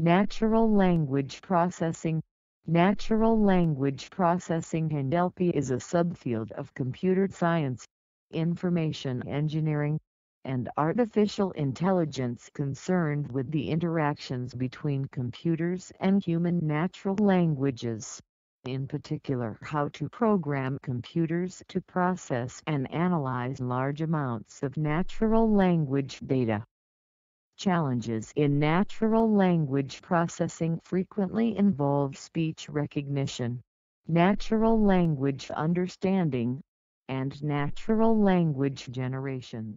Natural Language Processing Natural Language Processing and NLP is a subfield of computer science, information engineering, and artificial intelligence concerned with the interactions between computers and human natural languages. In particular how to program computers to process and analyze large amounts of natural language data. Challenges in natural language processing frequently involve speech recognition, natural language understanding, and natural language generation.